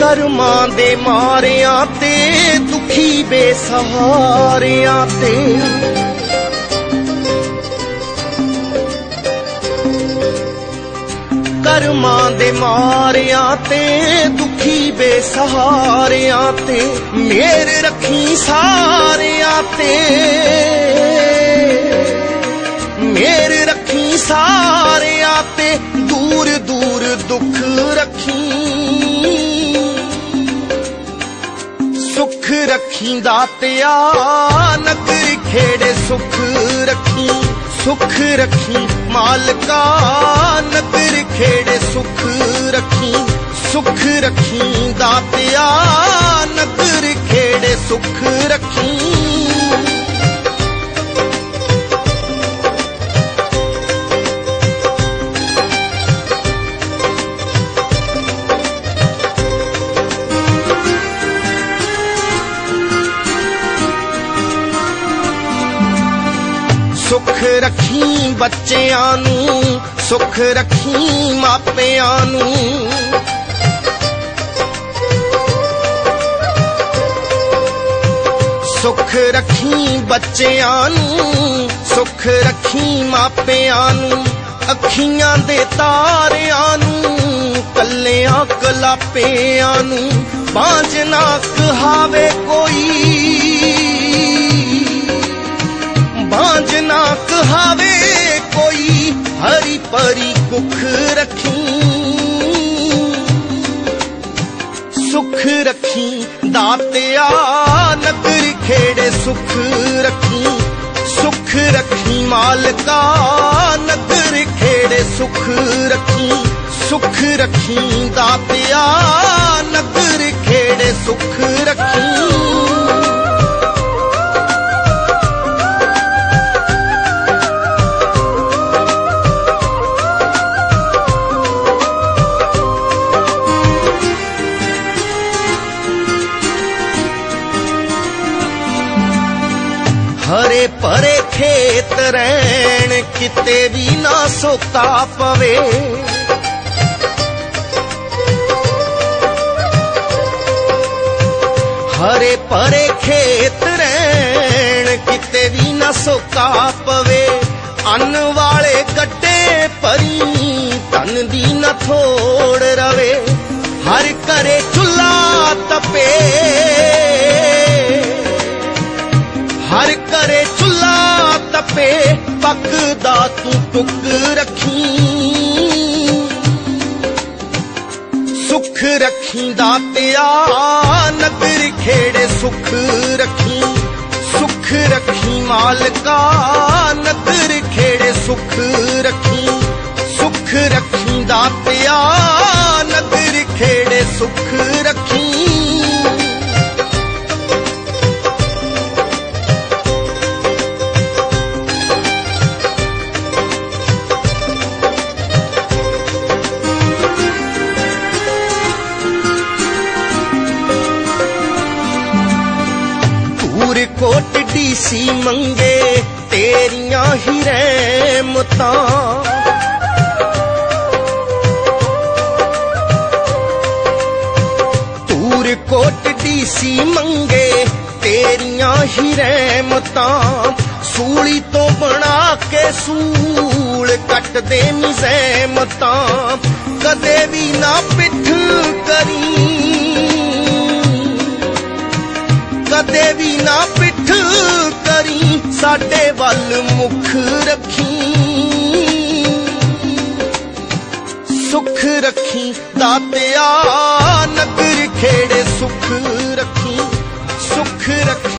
ਕਰਮਾਂ ਦੇ ਮਾਰਿਆਂ ਤੇ, ਦੁਖੀ ਬੇਸਹਾਰਿਆਂ ਤੇ। ਕਰਮਾਂ ਦੇ ਮਾਰਿਆਂ ਤੇ, ਦੁਖੀ ਬੇਸਹਾਰਿਆਂ ਤੇ। ਮੇਰ ਰੱਖੀ ਸਾਰਿਆਂ ਸੁਖ ਰੱਖੀ ਦਾਤਿਆ ਨਗਰ ਖੇੜੇ ਸੁਖ ਰੱਖੀ ਸੁਖ ਰੱਖੀ। ਮਾਲਕਾ ਨਗਰ ਖੇੜੇ ਸੁਖ ਰੱਖੀ ਸੁਖ ਰੱਖੀ ਦਾਤ ਸੁਖ ਰੱਖੀ ਬੱਚਿਆਂ ਨੂੰ, ਸੁਖ ਰੱਖੀ ਮਾਪਿਆਂ ਨੂੰ। ਸੁਖ ਰੱਖੀ ਬੱਚਿਆਂ ਨੂੰ, ਸੁਖ ਰੱਖੀ ਮਾਪਿਆਂ ਨੂੰ, ਅੱਖੀਆਂ ਦੇ ਤਾਰਿਆਂ ਨੂੰ, ਕੱਲਿਆਂ ਕਲਾਪਿਆਂ ਨੂੰ। ਬਾਂਝ ਨਾ ਕਹਾਵੇ ਕੋਈ ਬਾਂਝ ਨਾ ਕਹਾਵੇ ਕੋਈ, ਹਰੀ ਪਰੀ ਕੁਖ ਰੱਖੀ। ਸੁਖ ਰੱਖੀ ਦਾਤਿਆ ਨਗਰ ਖੇੜੇ ਸੁਖ ਰੱਖੀ। ਸੁਖ ਰੱਖੀ ਮਾਲਕਾ, ਨਗਰ ਖੇੜੇ ਸੁਖ ਰੱਖੀ। ਸੁਖ ਰੱਖੀ ਦਾਤਿਆ ਹਰੇ ਭਰੇ ਖੇਤ ਰਹਿਣ, ਕਿਤੇ ਵੀ ਨਾ ਸੋਕਾ ਪਵੇ। ਹਰੇ ਭਰੇ ਖੇਤ ਰਹਿਣ, ਕਿਤੇ ਵੀ ਨਾ ਸੋਕਾ ਪਵੇ। ਅੰਨ ਵਾਲੇ ਗੱਡੇ ਪਰੀ ਧਨ ਦੀ ਨਾ ਥੋੜ ਰਵੇ। ਹਰ ਘਰੇ ਚੁੱਲਾ ਤੂੰ ਟੁੱਕ ਰੱਖੀ। ਸੁਖ ਰੱਖੀ ਦਾਤਿਆ ਨਗਰ ਖੇੜੇ ਸੁਖ ਰੱਖੀ। ਸੁਖ ਰੱਖੀ ਮਾਲਕਾ, ਨਗਰ ਖੇੜੇ ਸੁਖ ਰੱਖੀ। ਸੁਖ ਰੱਖੀ ਦਾਤਿਆ ਨਗਰ ਖੇੜੇ ਸੁਖ ਰੱਖੀ। ਸੀ ਮੰਗੇ ਤੇਰੀਆਂ ਹੀ ਰਹਿਮਤਾਂ। ਧੂਰ ਕੋਟ ਦੀ ਸੀ ਮੰਗੇ ਤੇਰੀਆਂ ਹੀ ਰਹਿਮਤਾਂ। ਸੂਲੀ ਤੋਂ ਬਣਾ ਕੇ ਸੂਲ ਕੱਟਦੇ ਮਿਜ਼ੈਮਤਾਂ ਕਦੇ ਵੀ ਨਾ ਪਿੱਠ ਕਰੀ। ਕਦੇ ਵੀ ਨਾ ਪਿੱਠ ਸਾਡੇ ਵੱਲ ਮੁਖ ਰੱਖੀ। ਸੁਖ ਰੱਖੀ ਦਾਤਿਆ ਨਗਰ ਖੇੜੇ ਸੁਖ ਰੱਖੀ। ਸੁਖ ਰੱਖੀ